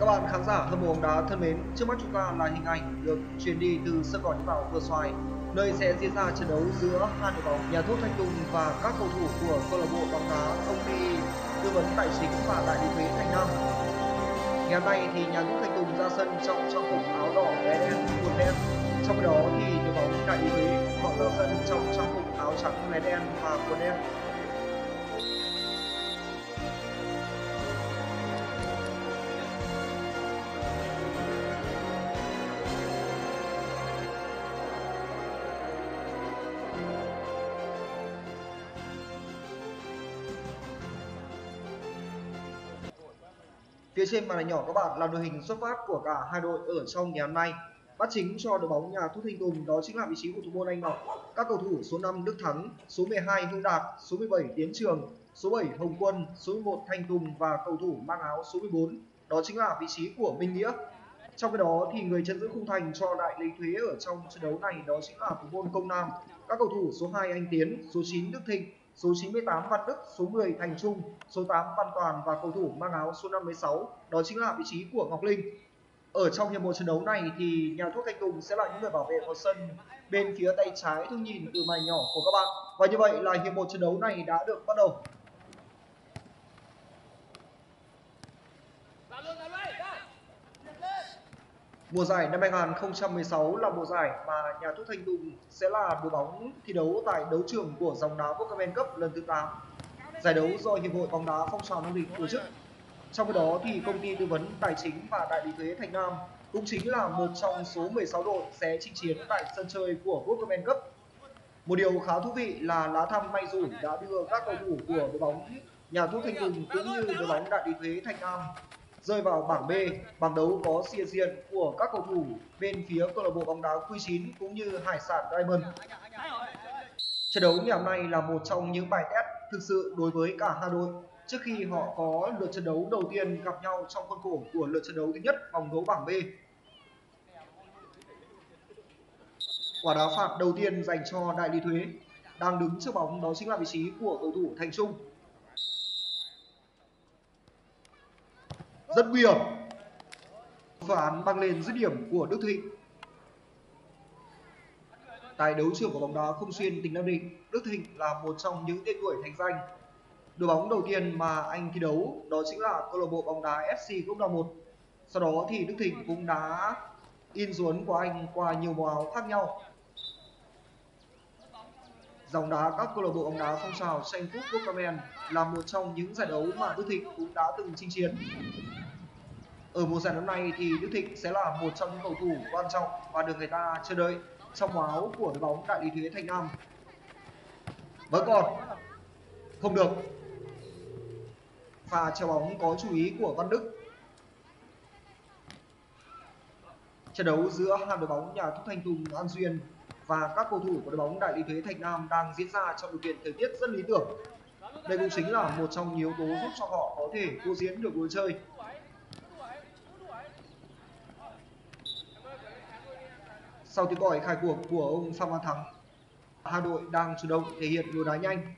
Các bạn khán giả hâm mộ bóng đá thân mến, trước mắt chúng ta là hình ảnh được truyền đi từ sân cỏ nhân bảo vừa xoài, nơi sẽ diễn ra trận đấu giữa hai đội bóng nhà thuốc Thanh Tùng và các cầu thủ của câu lạc bộ bóng đá công ty tư vấn tài chính và đại lý thuế Thanh Nam. Ngày hôm nay thì nhà thuốc Thanh Tùng ra sân trong trang phục áo đỏ bé đen quần đen. Trong khi đó thì đội bóng đại lý thuế họ ra sân trong trang phục áo trắng bé đen và quần đen. Trên màn hình nhỏ các bạn là đội hình xuất phát của cả hai đội ở trong ngày hôm nay. Bắt chính cho đội bóng nhà thuốc Thanh Tùng đó chính là vị trí của thủ môn Anh Ngọc. Các cầu thủ số 5 Đức Thắng, số 12 Hưng Đạt, số 17 Tiến Trường, số 7 Hồng Quân, số 11 Thanh Tùng và cầu thủ mang áo số 14 đó chính là vị trí của Minh Nghĩa. Trong cái đó thì người chân giữ khung thành cho đại lý thuế ở trong trận đấu này đó chính là thủ môn Công Nam. Các cầu thủ số 2 Anh Tiến, số 9 Đức Thịnh, số 98 Văn Đức, số 10 Thành Trung, số 8 Văn Toàn và cầu thủ mang áo số 56 đó chính là vị trí của Ngọc Linh. Ở trong hiệp một trận đấu này thì nhà thuốc Thanh Tùng sẽ là những người bảo vệ vào sân bên phía tay trái thu nhìn từ màn nhỏ của các bạn. Và như vậy là hiệp một trận đấu này đã được bắt đầu. Mùa giải năm 2016 là mùa giải mà nhà thuốc Thanh Tùng sẽ là đội bóng thi đấu tại đấu trường của dòng đá Pokemon Cup lần thứ 8. Giải đấu do Hiệp hội bóng đá phong trào Nam Định tổ chức. Trong khi đó thì công ty tư vấn tài chính và đại lý thuế Thành Nam cũng chính là một trong số 16 đội sẽ chinh chiến tại sân chơi của Pokemon Cup. Một điều khá thú vị là lá thăm may rủi đã đưa các cầu thủ của đội bóng, nhà thuốc Thanh Tùng cũng như đội bóng đại lý thuế Thành Nam rơi vào bảng B, bảng đấu có sia diện của các cầu thủ bên phía câu lạc bộ bóng đá Q9 cũng như Hải sản Diamond. Trận đấu ngày hôm nay là một trong những bài test thực sự đối với cả hai đội trước khi họ có lượt trận đấu đầu tiên gặp nhau trong khuôn khổ của lượt trận đấu thứ nhất vòng đấu bảng B. Quả đá phạt đầu tiên dành cho đại lý thuế đang đứng trước bóng đó chính là vị trí của cầu thủ Thành Trung. Rất nguy hiểm. Phán băng lên dứt điểm của Đức Thịnh tại đấu trường của bóng đá không xuyên tỉnh Nam Định, Đức Thịnh là một trong những tên tuổi thành danh. Đội bóng đầu tiên mà anh thi đấu đó chính là câu lạc bộ bóng đá FC Quốc Đà 1 sau đó thì Đức Thịnh cũng đã in dấu ấn của anh qua nhiều màu áo khác nhau. Dòng đá các câu lạc bộ bóng đá phong trào tranh cúp quốc Camen là một trong những giải đấu mà Đức Thịnh cũng đã từng chinh chiến ở mùa giải năm nay thì Đức Thịnh sẽ là một trong những cầu thủ quan trọng và được người ta chờ đợi trong áo của đội bóng đại lý thuế Thành Nam. Vẫn còn không được. Pha treo bóng có chú ý của Văn Đức. Trận đấu giữa hai đội bóng nhà thuốc Thanh Tùng, An Duyên và các cầu thủ của đội bóng đại lý thuế Thành Nam đang diễn ra trong điều kiện thời tiết rất lý tưởng. Đây cũng chính là một trong nhiều yếu tố giúp cho họ có thể vô diễn được lối chơi Sau tiếng còi khai cuộc của ông Phan Văn Thắng, hai đội đang chủ động thể hiện lối đá nhanh.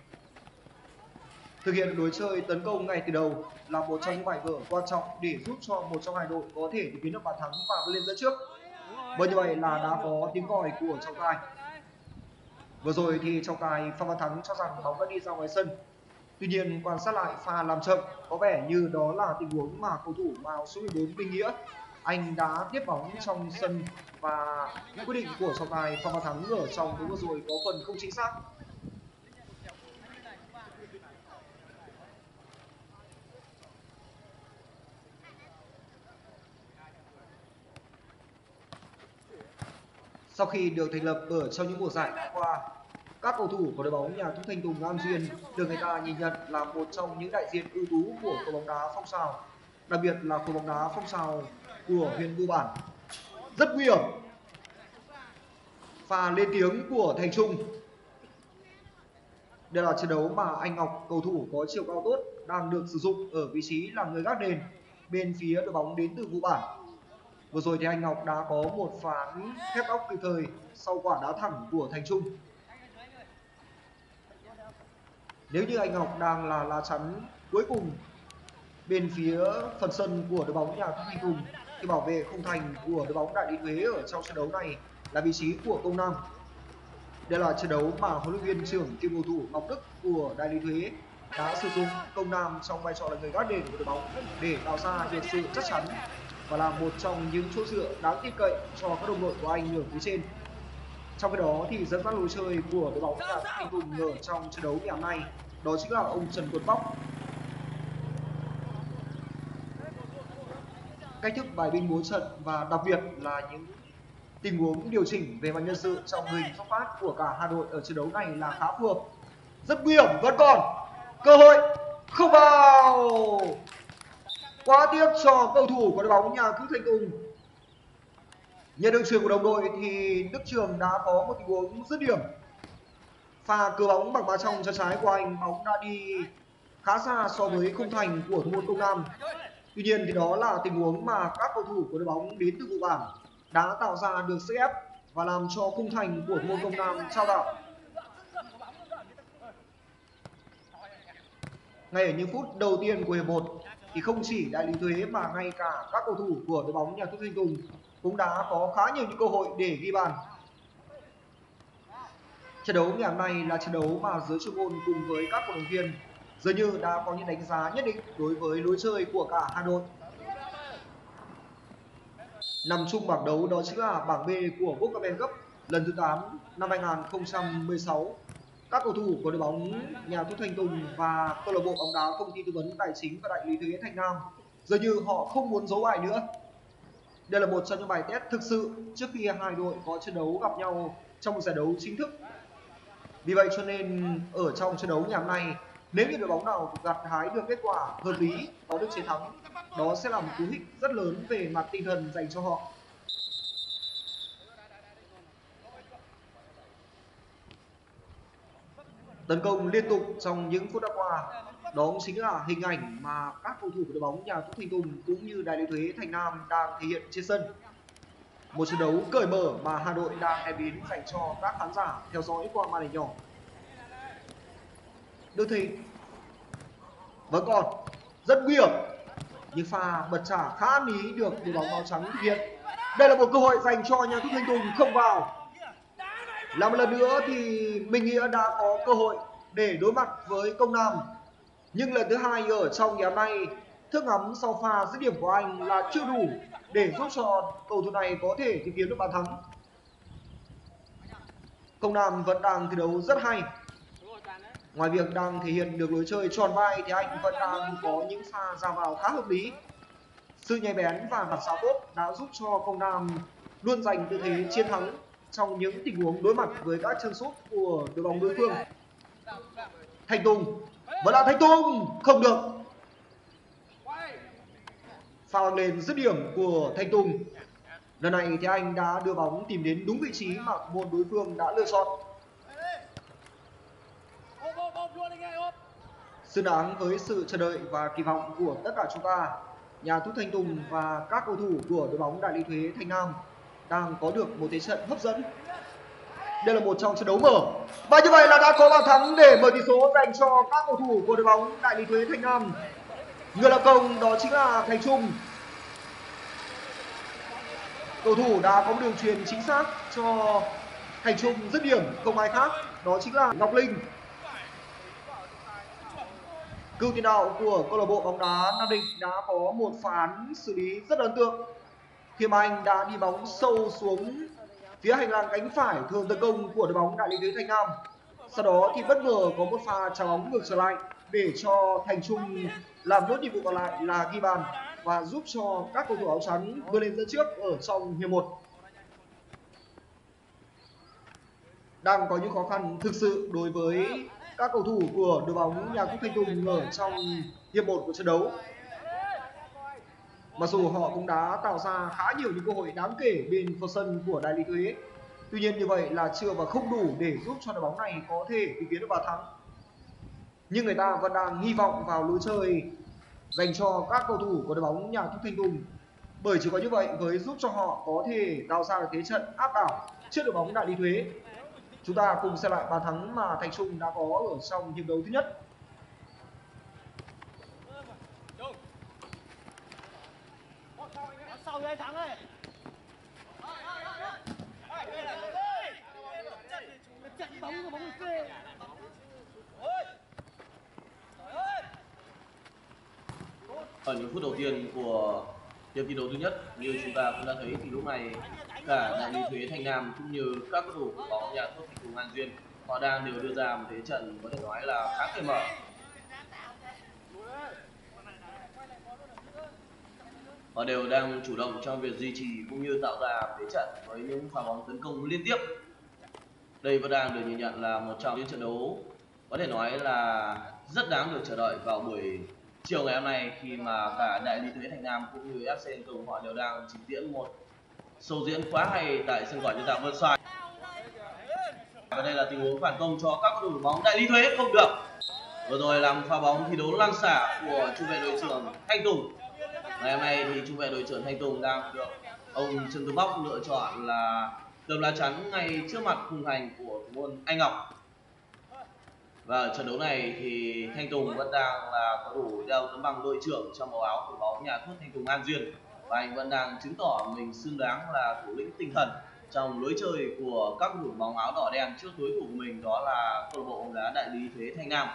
Thực hiện lối chơi tấn công ngay từ đầu là một trong những bài vở quan trọng để giúp cho một trong hai đội có thể biến được bàn thắng và vươn lên dẫn trước. Và như vậy là đã có tiếng còi của trọng tài. Vừa rồi thì trọng tài Phan Văn Thắng cho rằng bóng đã đi ra ngoài sân. Tuy nhiên quan sát lại pha làm chậm có vẻ như đó là tình huống mà cầu thủ màu số 14 Minh Nghĩa anh đã tiếp bóng trong sân và quyết định của trọng tài Phan Văn Thắng ở trong đấu vừa rồi có phần không chính xác. Sau khi được thành lập ở trong những mùa giải đã qua, các cầu thủ của đội bóng nhà thuốc Thanh Tùng An Duyên được người ta nhìn nhận là một trong những đại diện ưu tú của cầu bóng đá phong trào, đặc biệt là cầu bóng đá phong trào của huyện Vũ Bản. Rất nguy hiểm. Pha lên tiếng của Thành Trung. Đây là trận đấu mà anh Ngọc, cầu thủ có chiều cao tốt đang được sử dụng ở vị trí là người gác đền bên phía đội bóng đến từ Vũ Bản. Vừa rồi thì anh Ngọc đã có một phán khép óc kịp thời sau quả đá thẳng của Thành Trung. Nếu như anh Ngọc đang là lá chắn cuối cùng bên phía phần sân của đội bóng nhà Thanh Hùng khi bảo vệ không thành của đội bóng Đại Lý huế ở trong trận đấu này là vị trí của công nam. Đây là trận đấu mà huấn luyện viên trưởng kiêm cầu thủ, Ngọc Đức của Đại Lý Thuế đã sử dụng công nam trong vai trò là người gác đền của đội bóng để tạo ra được sự chắc chắn và là một trong những chỗ dựa đáng tin cậy cho các đồng đội của anh ở phía trên. Trong khi đó thì dẫn dắt lối chơi của đội bóng nhà Thanh Hùng ở trong trận đấu ngày hôm nay, đó chính là ông Trần Tuấn Bóc. Cách thức bài binh bố trận và đặc biệt là những tình huống điều chỉnh về mặt nhân sự trong hình xuất phát của cả hai đội ở trận đấu này là khá phù hợp. Rất nguy hiểm, vẫn còn cơ hội không vào. Quá tiếc cho cầu thủ của đội bóng nhà Cứ thành Tùng. Nhận được trường của đồng đội thì Đức Trường đã có một tình huống dứt điểm. Pha cưa bóng bằng ba trong chân trái của anh bóng đã đi khá xa so với khung thành của thủ môn công nam tuy nhiên thì đó là tình huống mà các cầu thủ của đội bóng đến từ vụ bảng đã tạo ra được sức ép và làm cho khung thành của môn công nam trao đảo. Ngay ở những phút đầu tiên của hiệp 1 thì không chỉ đại lý thuế mà ngay cả các cầu thủ của đội bóng nhà thuốc thanh tùng cũng đã có khá nhiều những cơ hội để ghi bàn. Trận đấu ngày hôm nay là trận đấu mà giới chuyên môn cùng với các cổ động viên dường như đã có những đánh giá nhất định đối với lối chơi của cả hai đội nằm chung bảng đấu đó chính là bảng B của World Cup lần thứ 8 năm 2016 các cầu thủ của đội bóng nhà thuốc Thanh Tùng và câu lạc bộ bóng đá công ty tư vấn tài chính và đại lý thuế thành Nam, dường như họ không muốn giấu bài nữa. Đây là một trong những bài test thực sự trước khi hai đội có trận đấu gặp nhau trong một giải đấu chính thức. Vì vậy cho nên ở trong trận đấu ngày hôm nay nếu như đội bóng nào gặt hái được kết quả hợp lý, có được chiến thắng, đó sẽ là một cú hích rất lớn về mặt tinh thần dành cho họ. Tấn công liên tục trong những phút đã qua, đó cũng chính là hình ảnh mà các cầu thủ của đội bóng nhà thuốc thanh tùng cũng như đại lý thuế thành nam đang thể hiện trên sân. Một trận đấu cởi mở mà hà nội đang đem đến dành cho các khán giả theo dõi qua màn hình nhỏ đức thị. Vâng vẫn còn rất nguy hiểm. Nhưng pha bật trả khá lý được đội bóng áo trắng thực hiện. Đây là một cơ hội dành cho nhà thúc thanh tùng không vào. Là một lần nữa thì Minh Nghĩa đã có cơ hội để đối mặt với công nam. Nhưng lần thứ hai ở trong ngày hôm nay thước ngắm sau pha dứt điểm của anh là chưa đủ để giúp cho cầu thủ này có thể tìm kiếm được bàn thắng. Công nam vẫn đang thi đấu rất hay ngoài việc đang thể hiện được lối chơi tròn vai thì anh vẫn đang có những pha ra vào khá hợp lý. Sự nhạy bén và mặt sáo tốt đã giúp cho công nam luôn giành tư thế chiến thắng trong những tình huống đối mặt với các chân sút của đội bóng đối phương. Thành tùng, vẫn là thành tùng, không được. Pha lên dứt điểm của thanh tùng. Lần này thì anh đã đưa bóng tìm đến đúng vị trí mà môn đối phương đã lựa chọn. Xứng đáng với sự chờ đợi và kỳ vọng của tất cả chúng ta. Nhà thuốc thanh tùng và các cầu thủ của đội bóng đại lý thuế thanh nam đang có được một thế trận hấp dẫn. Đây là một trong trận đấu mở. Và như vậy là đã có bàn thắng để mở tỷ số dành cho các cầu thủ của đội bóng đại lý thuế thanh nam. Người lập công đó chính là thành trung. Cầu thủ đã có đường truyền chính xác cho thành trung. Dứt điểm không ai khác đó chính là ngọc linh cựu tiền đạo của câu lạc bộ bóng đá nam định đã có một phán xử lý rất ấn tượng. Khi mà anh đã đi bóng sâu xuống phía hành lang cánh phải thường tấn công của đội bóng đại lý thanh nam. Sau đó thì bất ngờ có một pha trả bóng ngược trở lại để cho thành trung làm nốt nhiệm vụ còn lại là ghi bàn và giúp cho các cầu thủ áo trắng vươn lên dẫn trước ở trong hiệp một. Đang có những khó khăn thực sự đối với các cầu thủ của đội bóng nhà quốc thanh tùng ở trong hiệp một của trận đấu. Mặc dù họ cũng đã tạo ra khá nhiều những cơ hội đáng kể bên phần sân của đại lý thuế. Tuy nhiên như vậy là chưa và không đủ để giúp cho đội bóng này có thể tìm kiếm được bàn thắng. Nhưng người ta vẫn đang hy vọng vào lối chơi dành cho các cầu thủ của đội bóng nhà quốc thanh tùng. Bởi chỉ có như vậy mới giúp cho họ có thể tạo ra được thế trận áp đảo trước đội bóng đại lý thuế chúng ta cùng xem lại bàn thắng mà thành trung đã có ở trong hiệp đấu thứ nhất. Ở những phút đầu tiên của hiệp thi đấu thứ nhất, như chúng ta cũng đã thấy thì lúc này cả đại lý thuế thanh nam cũng như các cầu thủ có nhà thuốc thành cùng an duyên, họ đang đều đưa ra một thế trận có thể nói là khá cởi mở. Họ đều đang chủ động trong việc duy trì cũng như tạo ra thế trận với những pha bóng tấn công liên tiếp. Đây vẫn đang được nhìn nhận là một trong những trận đấu có thể nói là rất đáng được chờ đợi vào buổi chiều ngày hôm nay khi mà cả đại lý thuế thành nam cũng như fc tùng họ đều đang trình diễn một show diễn quá hay tại sân gọi nhân tạo Versailles và đây là tình huống phản công cho các cầu thủ bóng đại lý thuế không được. Vừa rồi làm pha bóng thi đấu lăn xả của trung vệ đội trưởng thanh tùng. Ngày hôm nay thì trung vệ đội trưởng thanh tùng đang được ông trần tuấn bóc lựa chọn là tấm lá chắn ngay trước mặt khung thành của thủ môn anh ngọc và ở trận đấu này thì Thanh Tùng vẫn đang là cầu thủ đeo tấm bằng đội trưởng trong màu áo của bóng nhà thuốc Thanh Tùng An Duyên và anh vẫn đang chứng tỏ mình xứng đáng là thủ lĩnh tinh thần trong lối chơi của các đội bóng áo đỏ đen trước đối thủ của mình, đó là câu lạc bộ bóng đá đại lý thế Thanh Nam.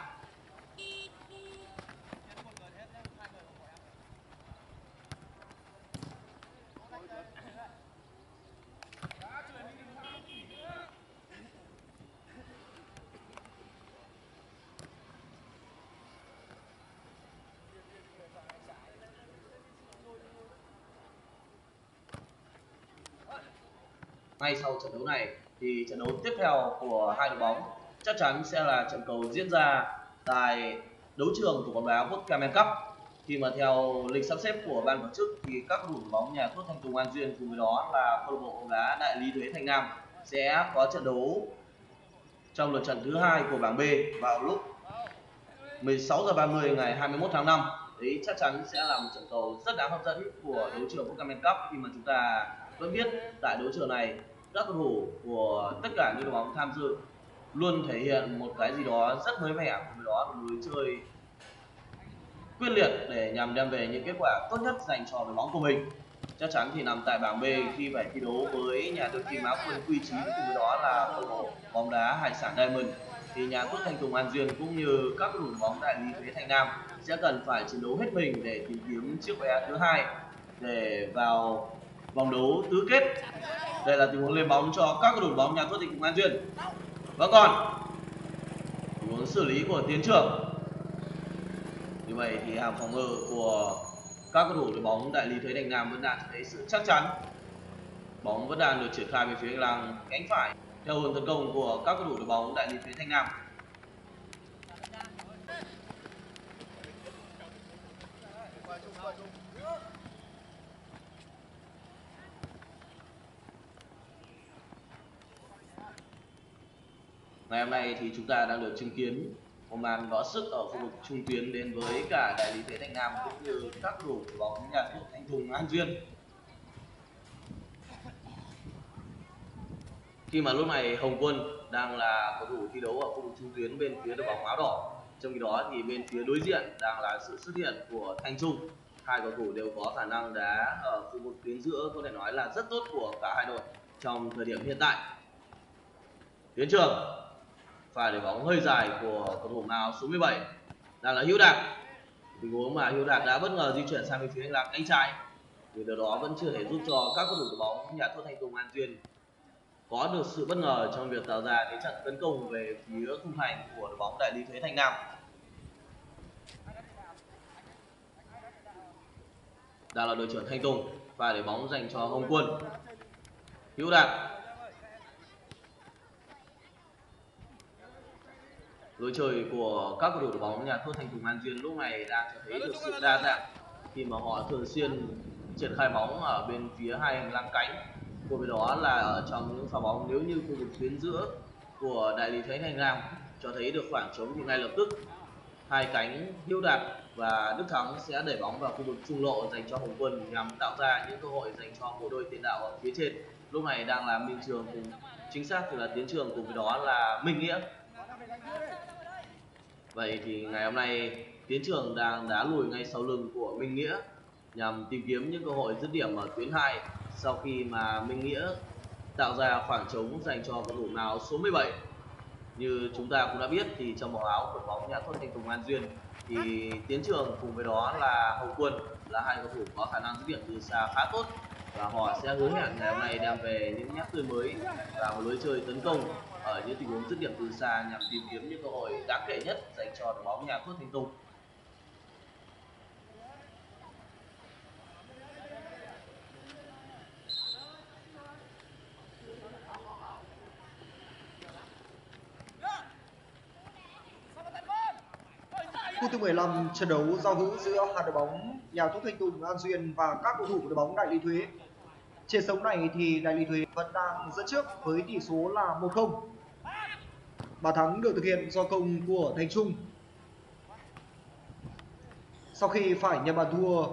Ngay sau trận đấu này, thì trận đấu tiếp theo của hai đội bóng chắc chắn sẽ là trận cầu diễn ra tại đấu trường của bóng đá World Camel Cup. Khi mà theo lịch sắp xếp của ban tổ chức, thì các đội thủ bóng nhà thuốc Thanh Tùng An Duyên cùng với đó là câu lạc bộ bóng đá Đại lý Thuế Thanh Nam sẽ có trận đấu trong lượt trận thứ hai của bảng B vào lúc 16 giờ 30 ngày 21 tháng 5 đấy chắc chắn sẽ là một trận cầu rất đáng hấp dẫn của đấu trường World Camel Cup, khi mà chúng ta vẫn biết tại đấu trường này các cầu thủ của tất cả những đội bóng tham dự luôn thể hiện một cái gì đó rất mới mẻ cùng với đó là lối chơi quyết liệt để nhằm đem về những kết quả tốt nhất dành cho đội bóng của mình. Chắc chắn thì nằm tại bảng B khi phải thi đấu với nhà đương kim áo quân quy chín cùng với đó là câu bộ bóng đá hải sản Diamond. Thì nhà quốc Thanh Tùng An Duyên cũng như các đội bóng đại lý thuế Thanh Nam sẽ cần phải chiến đấu hết mình để tìm kiếm chiếc vé thứ hai để vào vòng đấu tứ kết. Đây là tình huống lên bóng cho các đội bóng nhà thuốc Thanh An Duyên. Và còn, tình huống xử lý của tiến trưởng như vậy thì hàng phòng ngự của các cầu thủ đội bóng đại lý thuế đành Nam vẫn đang thấy sự chắc chắn. Bóng vẫn đang được triển khai về phía làng cánh phải theo hướng tấn công của các cầu thủ đội bóng đại lý thuế Thanh Nam. Ngày hôm nay thì chúng ta đang được chứng kiến một màn gõ sức ở khu vực trung tuyến đến với cả đại lý thế thành Nam cũng như các cầu bóng nhà thuốc Thanh Tùng, An Duyên. Khi mà lúc này Hồng Quân đang là cầu thủ thi đấu ở khu vực trung tuyến bên phía đội bóng áo đỏ, trong khi đó thì bên phía đối diện đang là sự xuất hiện của Thanh Trung. Hai cầu thủ đều có khả năng đá ở khu vực tuyến giữa, có thể nói là rất tốt của cả hai đội trong thời điểm hiện tại. Tuyến trường pha để bóng hơi dài của cầu thủ áo số 17 đang là Hữu Đạt tình huống mà Hữu Đạt đã bất ngờ di chuyển sang bên phía hành lang cánh trái thì điều đó vẫn chưa thể giúp cho các cầu thủ bóng nhà thua Thanh Tùng An Duyên có được sự bất ngờ trong việc tạo ra cái trận tấn công về phía khung thành của đội bóng đại lý thuế Thanh Nam. Đang là đội trưởng Thanh Tùng và để bóng dành cho Hồng Quân. Hữu Đạt. Lối chơi của các cầu thủ đội bóng nhà thuốc thành cùng An Duyên lúc này đang cho thấy được sự đa dạng khi mà họ thường xuyên triển khai bóng ở bên phía hai hành lang cánh. Cùng với đó là ở trong những pha bóng, nếu như khu vực tuyến giữa của đại lý Thánh Hành Lang cho thấy được khoảng trống thì ngay lập tức hai cánh Hiếu Đạt và Đức Thắng sẽ đẩy bóng vào khu vực trung lộ dành cho Hồng Quân nhằm tạo ra những cơ hội dành cho bộ đôi tiền đạo ở phía trên. Lúc này đang là Minh Trường cùng, chính xác thì là Tiến Trường, cùng với đó là Minh Nghĩa vậy thì ngày hôm nay Tiến Trường đang đá lùi ngay sau lưng của Minh Nghĩa nhằm tìm kiếm những cơ hội dứt điểm ở tuyến 2 sau khi mà Minh Nghĩa tạo ra khoảng trống dành cho cầu thủ nào số 17 như chúng ta cũng đã biết thì trong màu áo của bóng nhà thuận thanh tùng an duyên thì tiến trường cùng với đó là hồng quân là hai cầu thủ có khả năng dứt điểm từ xa khá tốt và họ sẽ hứa hẹn ngày hôm nay đem về những nét tươi mới và một lối chơi tấn công ở những tình huống dứt điểm từ xa nhằm tìm kiếm những cơ hội đáng kể nhất dành cho đội bóng nhà thuốc thanh tùng Phút thứ 15 trận đấu giao hữu giữa hai đội bóng nhà thuốc Thanh Tùng, An Duyên và các cầu thủ của đội bóng Đại Lý Thuế. Trên sóng này thì Đại Lý Thuế vẫn đang dẫn trước với tỷ số là 1-0. Bàn thắng được thực hiện do công của Thành Trung. Sau khi phải nhận bàn thua,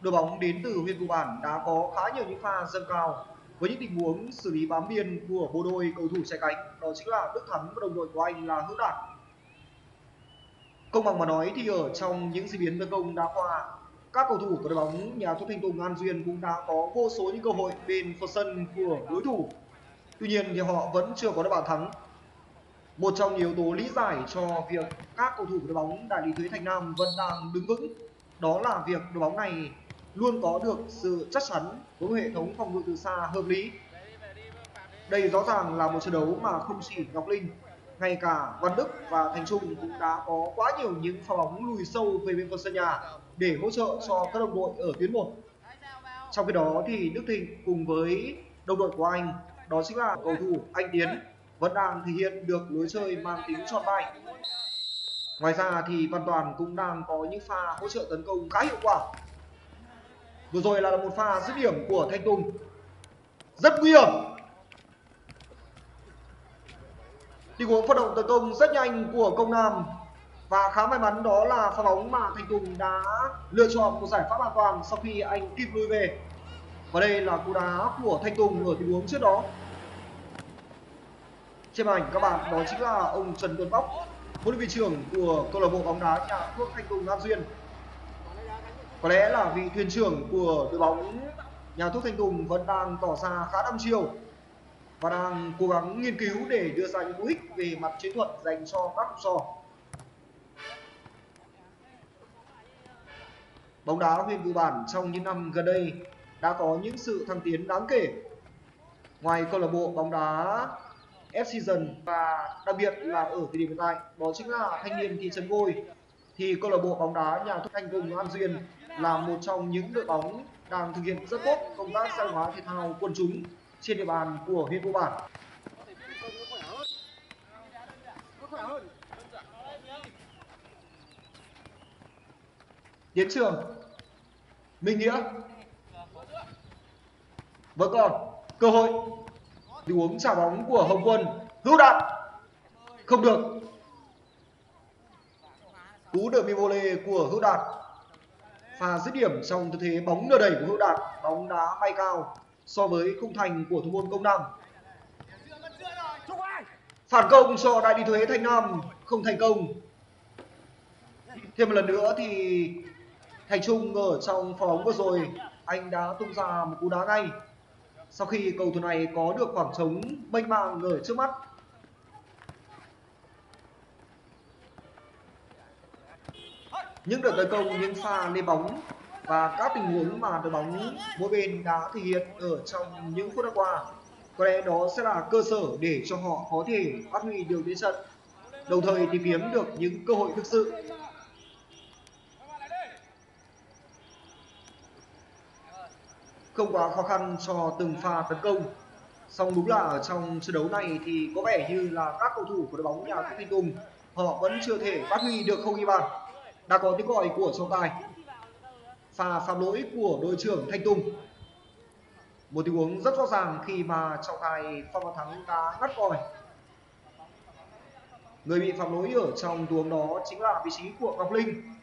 đội bóng đến từ huyện Vụ Bản đã có khá nhiều những pha dâng cao với những tình huống xử lý bám biên của bộ đôi cầu thủ chạy cánh đó chính là Đức Thắng và đồng đội của anh là Hữu Đạt công bằng mà nói thì ở trong những diễn biến tấn công đã qua các cầu thủ của đội bóng nhà xuất thanh tùng an duyên cũng đã có vô số những cơ hội bên phần sân của đối thủ. Tuy nhiên thì họ vẫn chưa có được bàn thắng. Một trong nhiều yếu tố lý giải cho việc các cầu thủ của đội bóng đại lý thuế thành nam vẫn đang đứng vững, đó là việc đội bóng này luôn có được sự chắc chắn với một hệ thống phòng ngự từ xa hợp lý. Đây rõ ràng là một trận đấu mà không chỉ ngọc linh, ngay cả Văn Đức và Thành Trung cũng đã có quá nhiều những pha bóng lùi sâu về bên phần sân nhà để hỗ trợ cho các đồng đội ở tuyến 1. Trong khi đó thì Đức Thịnh cùng với đồng đội của anh, đó chính là cầu thủ Anh Tiến, vẫn đang thể hiện được lối chơi mang tính trọn vai. Ngoài ra thì Văn Toàn cũng đang có những pha hỗ trợ tấn công khá hiệu quả. Vừa rồi là một pha dứt điểm của Thanh Tùng. Rất nguy hiểm tình huống phát động tấn công rất nhanh của công nam và khá may mắn đó là pha bóng mà thành tùng đã lựa chọn một giải pháp an toàn sau khi anh kịp lui về. Và đây là cú đá của thanh tùng ở tình huống trước đó. Trên màn ảnh, các bạn, đó chính là ông trần tuấn bóc, huấn luyện viên trưởng của câu lạc bộ bóng đá nhà thuốc thanh tùng nam duyên. Có lẽ là vị thuyền trưởng của đội bóng nhà thuốc thanh tùng vẫn đang tỏ ra khá đăm chiều và đang cố gắng nghiên cứu để đưa ra những cú ích về mặt chiến thuật dành cho các học trò Bóng đá huyện Vụ Bản trong những năm gần đây đã có những sự thăng tiến đáng kể. Ngoài câu lạc bộ bóng đá F Season và đặc biệt là ở thời điểm hiện tại, đó chính là thanh niên thị trấn Vôi, thì câu lạc bộ bóng đá nhà thuốc Thanh Vùng An Duyên là một trong những đội bóng đang thực hiện rất tốt công tác xã hóa thể thao quần chúng trên địa bàn của huyện Vụ Bản. Tiến trường. Minh Nghĩa. Vâng Vẫn còn cơ hội. Tình huống trả bóng của Hồng Quân. Hữu đạt. Không được. Cú đợi mi volley của hữu đạt. Pha dứt điểm trong tư thế bóng nửa đẩy của hữu đạt. Bóng đá bay cao so với khung thành của thủ môn công nam phản công cho đại đi thuế thanh nam không thành công. Thêm một lần nữa thì thành trung ở trong pha bóng vừa rồi, anh đã tung ra một cú đá ngay. Sau khi cầu thủ này có được khoảng trống mênh mang ở trước mắt. Những đợt tấn công, những pha lên bóng và các tình huống mà đội bóng mỗi bên đã thể hiện ở trong những phút đã qua. Có lẽ đó sẽ là cơ sở để cho họ có thể phát huy được đến trận đồng thời tìm kiếm được những cơ hội thực sự. Không quá khó khăn cho từng pha tấn công song đúng là ở trong trận đấu này thì có vẻ như là các cầu thủ của đội bóng nhà Thanh Tùng họ vẫn chưa thể phát huy được không ghi bàn đã có tiếng gọi của trọng tài pha phạm lỗi của đội trưởng Thanh Tùng. Một tình huống rất rõ ràng khi mà trọng tài Phan Văn Thắng đã ngắt còi. Người bị phạm lỗi ở trong tình huống đó chính là vị trí của Ngọc Linh.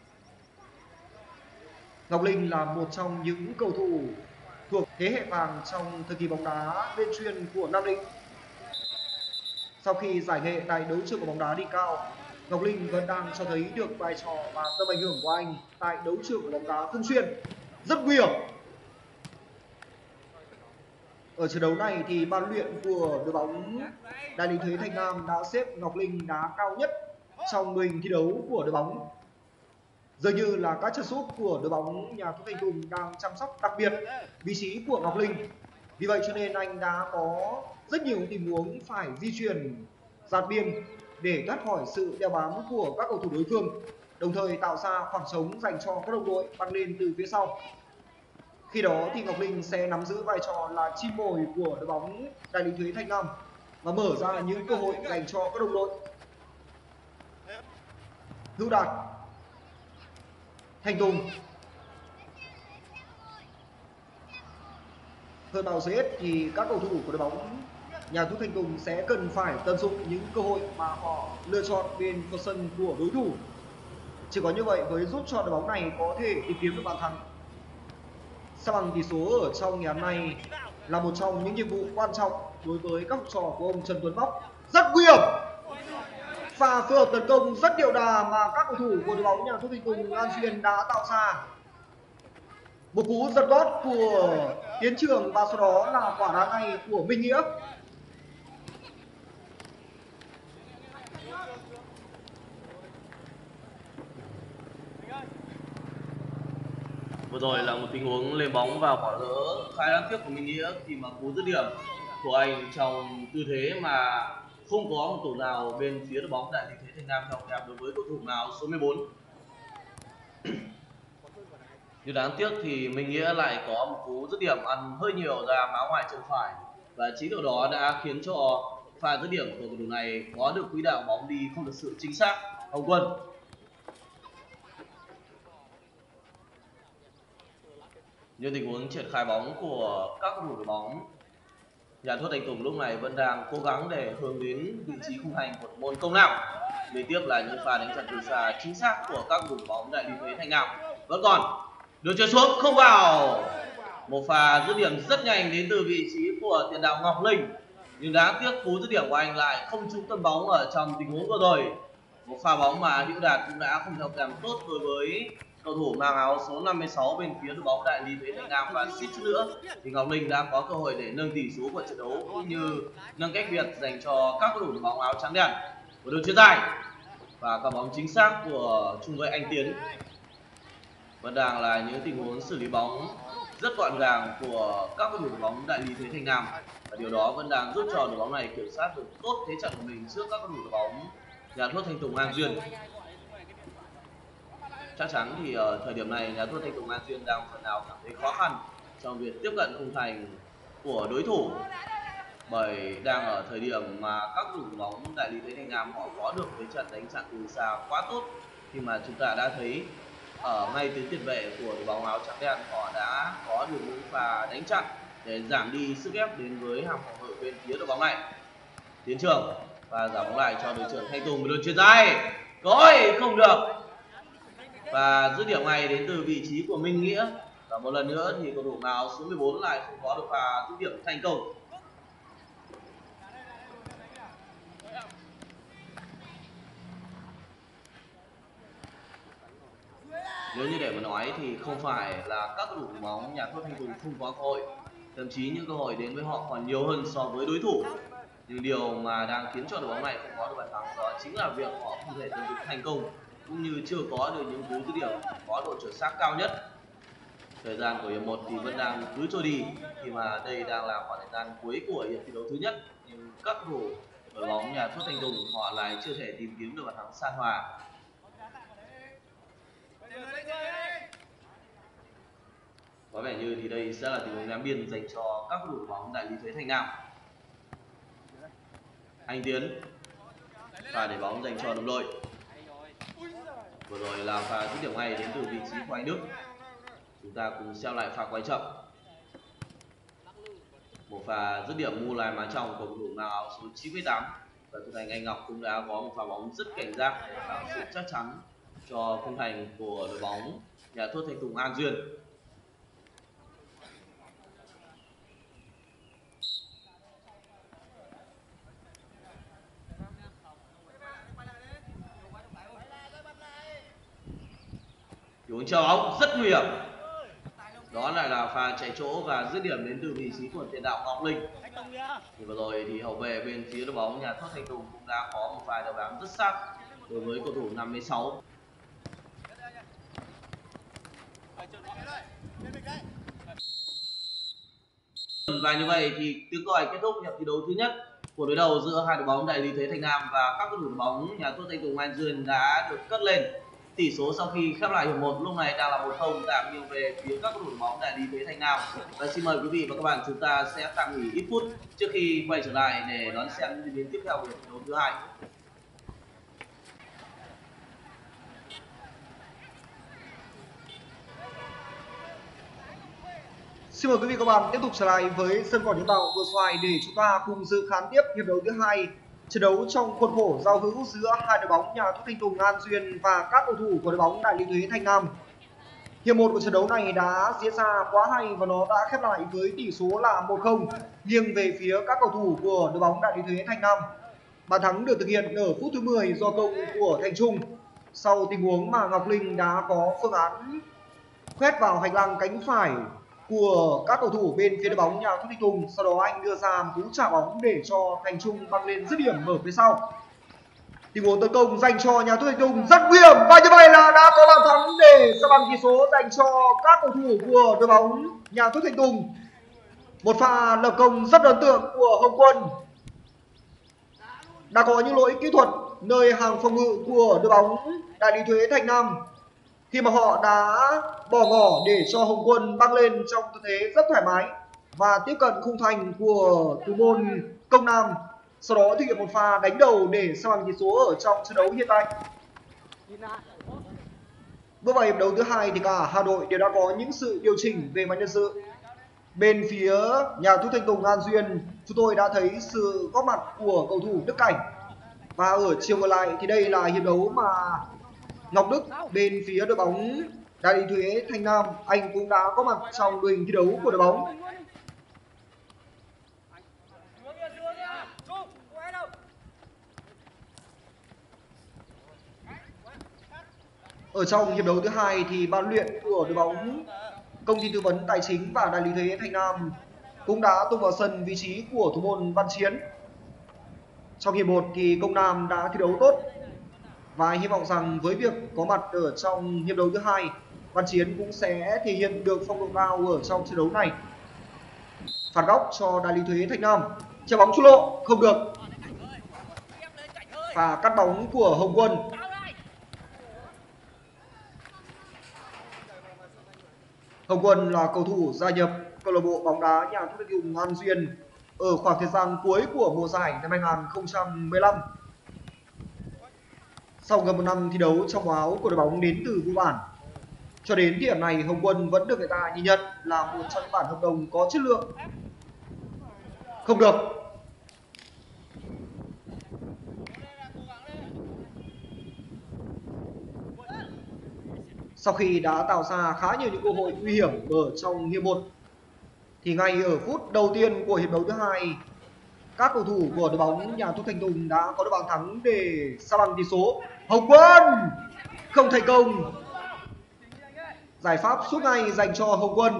Ngọc Linh là một trong những cầu thủ thế hệ vàng trong thời kỳ bóng đá bên chuyên của Nam Định. Sau khi giải nghệ tại đấu trường của bóng đá đi cao, Ngọc Linh vẫn đang cho thấy được vai trò và tầm ảnh hưởng của anh tại đấu trường của bóng đá không xuyên. rất nguy hiểm ở trận đấu này thì ban luyện của đội bóng đại lý thuế thanh nam đã xếp ngọc linh đá cao nhất trong mình thi đấu của đội bóng dường như là các chân sút của đội bóng nhà thuốc thanh tùng đang chăm sóc đặc biệt vị trí của ngọc linh. Vì vậy cho nên anh đã có rất nhiều tình huống phải di chuyển dạt biên để thoát khỏi sự đeo bám của các cầu thủ đối phương, đồng thời tạo ra khoảng trống dành cho các đồng đội băng lên từ phía sau. Khi đó thì Ngọc Linh sẽ nắm giữ vai trò là chim mồi của đội bóng đại lý thuế Thanh long và mở ra những cơ hội dành cho các đồng đội. Hữu Đạt thanh Tùng hơn bao giờ hết thì các cầu thủ của đội bóng nhà thuốc Thanh Tùng sẽ cần phải tận dụng những cơ hội mà họ lựa chọn bên phần sân của đối thủ chỉ có như vậy mới giúp cho đội bóng này có thể tìm kiếm được bàn thắng Sa bằng tỷ số ở trong ngày hôm nay là một trong những nhiệm vụ quan trọng đối với các học trò của ông Trần Tuấn Bóc. Rất nguy hiểm. Pha phối hợp tấn công rất điệu đà mà các cầu thủ của đội bóng nhà thu Thanh cùng An Xuyên đã tạo ra. Một cú giật gót của Tiến Trường và sau đó là quả đá ngay của Minh Nghĩa. vừa rồi là một tình huống lên bóng vào quả lỡ khá đáng tiếc của Minh Nghĩa khi mà cú dứt điểm của anh trong tư thế mà không có một tổ nào bên phía đội bóng đại lý thế Thành Nam trọng đẹp đối với cầu thủ nào số 14 Điều đáng tiếc thì Minh Nghĩa lại có một cú dứt điểm ăn hơi nhiều ra má ngoài chân phải. Và chính điều đó đã khiến cho pha dứt điểm của cầu thủ này có được quỹ đạo bóng đi không được sự chính xác. Hồng Quân. Như tình huống triển khai bóng của các cầu thủ đội bóng nhà thuốc thành tùng lúc này vẫn đang cố gắng để hướng đến vị trí khung thành của môn công nào. Liên tiếc là những pha đánh chặn từ xa chính xác của các đội bóng đại lý Huế thanh nam vẫn còn đưa chơi xuống, không vào. Một pha dứt điểm rất nhanh đến từ vị trí của tiền đạo ngọc linh. Nhưng đáng tiếc cú dứt điểm của anh lại không trúng tâm bóng ở trong tình huống vừa rồi. Một pha bóng mà hữu đạt cũng đã không theo kèm tốt đối với cầu thủ mang áo số 56 bên phía đội bóng đại lý thế Thành Nam và suýt chút nữa thì Ngọc Linh đã có cơ hội để nâng tỷ số của trận đấu cũng như nâng cách biệt dành cho các cầu thủ đội bóng áo trắng đen. Của đường chuyền dài và quả bóng chính xác của trung vệ Anh Tiến. Vẫn đang là những tình huống xử lý bóng rất gọn gàng của các cầu thủ đội bóng đại lý thế Thành Nam. Và điều đó vẫn đang giúp cho đội bóng này kiểm soát được tốt thế trận của mình trước các cầu thủ đội bóng nhà thuốc Thanh Tùng An Duyên chắc chắn thì ở thời điểm này nhà thua Thanh Tùng An Duyên đang phần nào cảm thấy khó khăn trong việc tiếp cận khung thành của đối thủ? Bởi đang ở thời điểm mà các thủ bóng đại lý thế Thanh Nam họ có được cái trận đánh chặn từ xa quá tốt, khi mà chúng ta đã thấy ở ngay tuyến tiền vệ của đội bóng áo trắng đen họ đã có được những pha đánh chặn để giảm đi sức ép đến với hàng phòng ngự bên phía đội bóng này. Tiến trường và giảm bóng lại cho đội trưởng Thanh Tùng một đường chuyền dài. Rồi không được? Và dứt điểm này đến từ vị trí của Minh Nghĩa. Và một lần nữa thì cầu thủ nào số 14 lại không có được pha dứt điểm thành công. Nếu như để mà nói thì không phải là các cầu thủ bóng nhà thuốc thanh tùng không có cơ hội. Thậm chí những cơ hội đến với họ còn nhiều hơn so với đối thủ. Nhưng điều mà đang khiến cho đội bóng này không có được bàn thắng đó chính là việc họ không thể tận dụng thành công cũng như chưa có được những cú dứt điểm có độ chuẩn xác cao nhất. Thời gian của hiệp một thì vẫn đang cứ trôi đi, khi mà đây đang là khoảng thời gian cuối của hiệp thi đấu thứ nhất. Nhưng các thủ đội bóng nhà thuốc thanh tùng họ lại chưa thể tìm kiếm được bàn thắng san hòa. Có vẻ như thì đây sẽ là tình huống ném biên dành cho các đội bóng đại lý thuế Thành nam anh tiến và để bóng dành cho đồng đội vừa rồi là pha dứt điểm ngay đến từ vị trí của anh đức. Chúng ta cùng xem lại pha quay chậm. Một pha dứt điểm mua lại má trong của cầu thủ nào áo số 98 và thủ thành, anh ngọc cũng đã có một pha bóng rất cảnh giác và tạo sự chắc chắn cho khung thành của đội bóng nhà thuốc thành tùng an duyên. Đường chờ bóng rất nguy hiểm. Đó lại là pha chạy chỗ và dứt điểm đến từ vị trí của tiền đạo Ngọc Linh. Thì vừa rồi thì hậu vệ bên phía đội bóng nhà thoát Thanh Tùng cũng đã có một vài đầu bám rất sắc đối với cầu thủ 56 và như vậy thì tiếng còi kết thúc hiệp thi đấu thứ nhất của đối đầu giữa hai đội bóng đại lý thế Thành Nam và các cầu thủ đội bóng nhà thuốc Thanh Tùng An Dương đã được cất lên tỷ số sau khi khép lại hiệp một, lúc này đang là một không, tạm nghiêng về phía các cầu thủ đội bóng đại lý thế Thành Nam. Và xin mời quý vị và các bạn chúng ta sẽ tạm nghỉ ít phút trước khi quay trở lại để đón xem những diễn biến tiếp theo của hiệp đấu thứ hai. Xin mời quý vị và các bạn tiếp tục trở lại với sân cỏ nhân tạo vừa xoài để chúng ta cùng dự khán tiếp hiệp đấu thứ hai trận đấu trong khuôn khổ giao hữu giữa hai đội bóng nhà thuốc Thanh Tùng An Duyên và các cầu thủ của đội bóng Đại lý Thuế Thanh Nam. Hiệp một của trận đấu này đã diễn ra quá hay và nó đã khép lại với tỷ số là 1-0 nghiêng về phía các cầu thủ của đội bóng Đại lý Thuế Thanh Nam. Bàn thắng được thực hiện ở phút thứ 10 do công của Thành Trung sau tình huống mà Ngọc Linh đã có phương án quét vào hành lang cánh phải của các cầu thủ bên phía đội bóng nhà Thuốc Thanh Tùng. Sau đó anh đưa ra một cú trả bóng để cho Thành Trung băng lên dứt điểm ở phía sau. Tình huống tấn công dành cho nhà Thuốc Thanh Tùng rất nguy hiểm và như vậy là đã có bàn thắng để sa bằng tỷ số dành cho các cầu thủ của đội bóng nhà Thuốc Thanh Tùng. Một pha lập công rất ấn tượng của Hồng Quân. Đã có những lỗi kỹ thuật nơi hàng phòng ngự của đội bóng Đại lý Thuế Thành Nam khi mà họ đã bỏ ngỏ để cho Hồng Quân băng lên trong tư thế rất thoải mái và tiếp cận khung thành của thủ môn Công Nam, sau đó thực hiện một pha đánh đầu để sa bằng tỷ số ở trong trận đấu hiện tại. Bước vào hiệp đấu thứ hai thì cả hai đội đều đã có những sự điều chỉnh về mặt nhân sự. Bên phía nhà thủ thanh tùng an duyên, chúng tôi đã thấy sự góp mặt của cầu thủ đức cảnh. Và ở chiều ngược lại thì đây là hiệp đấu mà Ngọc Đức bên phía đội bóng Đại lý Thuế Thanh Nam anh cũng đã có mặt trong đội hình thi đấu của đội bóng. Ở trong hiệp đấu thứ hai thì ban luyện của đội bóng công ty tư vấn tài chính và đại lý thuế Thanh Nam cũng đã tung vào sân vị trí của thủ môn Văn Chiến. Trong hiệp 1 thì Công Nam đã thi đấu tốt và hy vọng rằng với việc có mặt ở trong hiệp đấu thứ hai, Văn Chiến cũng sẽ thể hiện được phong độ cao ở trong trận đấu này. Phạt góc cho đại lý thuế Thanh Nam. Chèo bóng trung lộ, không được. Và cắt bóng của Hồng Quân. Hồng Quân là cầu thủ gia nhập câu lạc bộ bóng đá nhà thuốc Hùng An Duyên ở khoảng thời gian cuối của mùa giải năm 2015 sau gần một năm thi đấu trong áo của đội bóng đến từ Vũ Bản. Cho đến thời điểm này, Hồng Quân vẫn được người ta nhìn nhận là một trong những bản hợp đồng có chất lượng. Không được. Sau khi đã tạo ra khá nhiều những cơ hội nguy hiểm ở trong hiệp 1 thì ngay ở phút đầu tiên của hiệp đấu thứ hai các cầu thủ của đội bóng nhà thuốc Thanh Tùng đã có được bàn thắng để sa bằng tỷ số. Hồng Quân không thành công. Giải pháp suốt ngày dành cho Hồng Quân.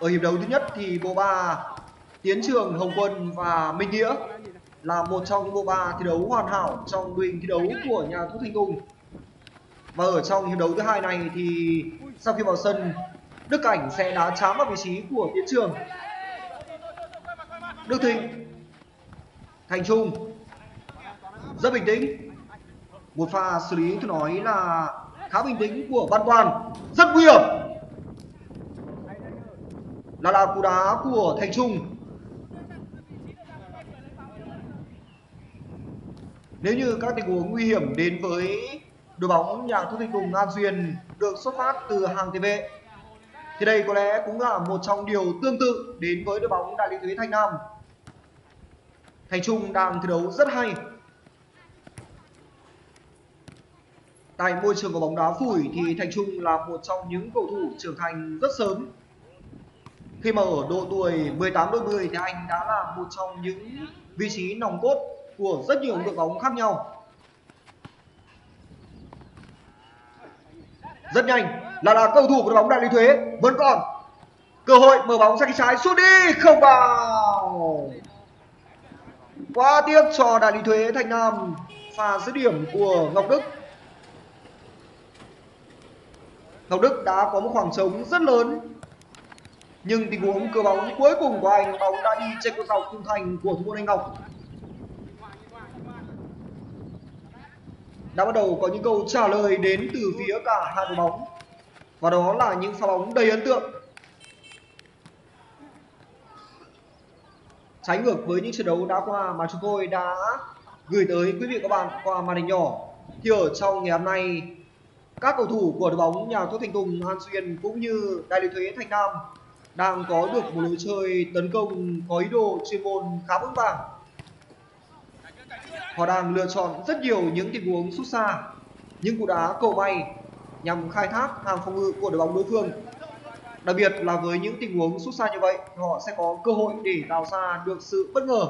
Ở hiệp đấu thứ nhất thì bộ ba Tiến Trường, Hồng Quân và Minh Nghĩa là một trong những bộ ba thi đấu hoàn hảo trong đội hình thi đấu của nhà thuốc Thanh Tùng. Và ở trong hiệp đấu thứ hai này thì sau khi vào sân, Đức Cảnh sẽ đá chám vào vị trí của Tiến Trường. Đức Thịnh, Thành Trung, rất bình tĩnh. Một pha xử lý tôi nói là khá bình tĩnh của Ban Toàn, rất nguy hiểm. Là là cú đá của Thành Trung. Nếu như các tình huống nguy hiểm đến với đội bóng nhà thuốc thanh cùng An Duyên được xuất phát từ hàng tiền vệ thì đây có lẽ cũng là một trong điều tương tự đến với đội bóng đại lý thuế Thanh Nam. Thành Trung đang thi đấu rất hay. Tại môi trường của bóng đá phủi thì Thành Trung là một trong những cầu thủ trưởng thành rất sớm. Khi mà ở độ tuổi 18 đôi 10 thì anh đã là một trong những vị trí nòng cốt của rất nhiều đội bóng khác nhau. rất nhanh, là là cầu thủ của đội bóng đại lý thuế, vẫn còn cơ hội mở bóng sang cái trái, sút đi, không vào quá tiếc cho đại lý thuế thanh nam, pha dứt điểm của ngọc đức. Ngọc đức đã có một khoảng trống rất lớn, nhưng tình huống cưa bóng cuối cùng của anh bóng đã đi trên con dọc khung thành của thủ môn anh ngọc. Đã bắt đầu có những câu trả lời đến từ phía cả hai đội bóng, và đó là những pha bóng đầy ấn tượng. Trái ngược với những trận đấu đã qua mà chúng tôi đã gửi tới quý vị và các bạn qua màn hình nhỏ. Thì ở trong ngày hôm nay, các cầu thủ của đội bóng nhà thuốc thành tùng an xuyên cũng như đại lý thuế thanh nam đang có được một lối chơi tấn công có ý đồ chuyên môn khá vững vàng. Họ đang lựa chọn rất nhiều những tình huống sút xa, những cú đá cầu may nhằm khai thác hàng phòng ngự của đội bóng đối phương đặc biệt là với những tình huống sút xa như vậy họ sẽ có cơ hội để tạo ra được sự bất ngờ.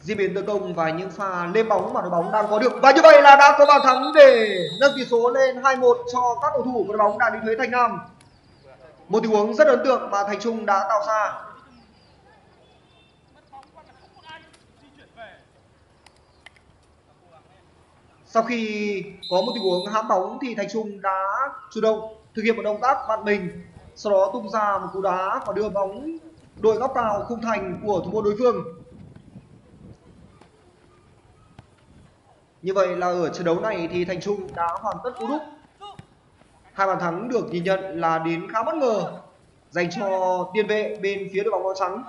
Diễn biến tấn công và những pha lên bóng mà đội bóng đang có được. Và như vậy là đã có bàn thắng để nâng tỷ số lên 2-1 cho các cầu thủ. Của đội bóng đại lý thuế thành Nam. Một tình huống rất ấn tượng mà Thành Trung đã tạo ra. Sau khi có một tình huống hãm bóng thì Thành Trung đã chủ động thực hiện một động tác vặn mình sau đó tung ra một cú đá và đưa bóng đội góc vào khung thành của thủ môn đối phương Như vậy là ở trận đấu này thì Thành Trung đã hoàn tất cú đúc. Hai bàn thắng được nhìn nhận là đến khá bất ngờ, dành cho tiền vệ bên phía đội bóng áo trắng.